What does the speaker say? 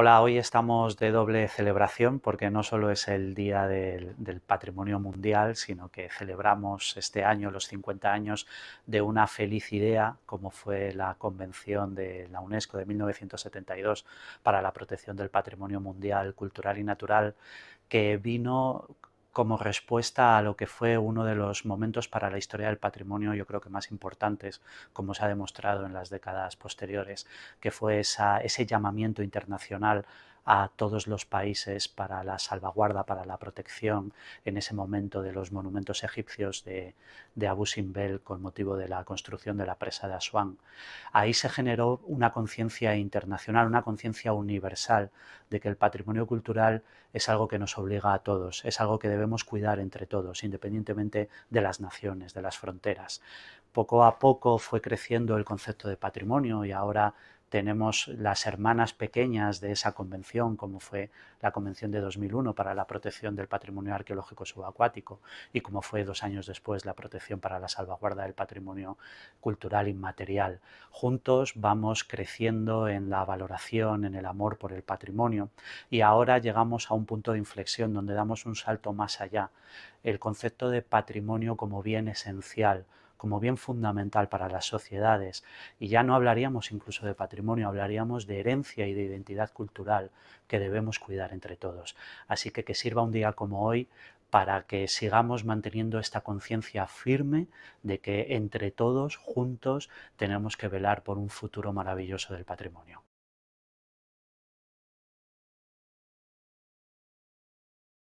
Hola, hoy estamos de doble celebración porque no solo es el Día del, Patrimonio Mundial, sino que celebramos este año los 50 años de una feliz idea, como fue la Convención de la UNESCO de 1972 para la protección del patrimonio mundial cultural y natural, que vino como respuesta a lo que fue uno de los momentos para la historia del patrimonio, yo creo que más importantes, como se ha demostrado en las décadas posteriores, que fue ese llamamiento internacional a todos los países para la salvaguarda, para la protección en ese momento de los monumentos egipcios de, Abu Simbel con motivo de la construcción de la presa de Asuán. Ahí se generó una conciencia internacional, una conciencia universal de que el patrimonio cultural es algo que nos obliga a todos, es algo que debemos cuidar entre todos, independientemente de las naciones, de las fronteras. Poco a poco fue creciendo el concepto de patrimonio y ahora tenemos las hermanas pequeñas de esa convención, como fue la Convención de 2001 para la protección del patrimonio arqueológico subacuático y como fue dos años después la protección para la salvaguarda del patrimonio cultural inmaterial. Juntos vamos creciendo en la valoración, en el amor por el patrimonio y ahora llegamos a un punto de inflexión donde damos un salto más allá. El concepto de patrimonio como bien esencial, como bien fundamental para las sociedades. Y ya no hablaríamos incluso de patrimonio, hablaríamos de herencia y de identidad cultural que debemos cuidar entre todos. Así que que sirva un día como hoy para que sigamos manteniendo esta conciencia firme de que entre todos, juntos, tenemos que velar por un futuro maravilloso del patrimonio.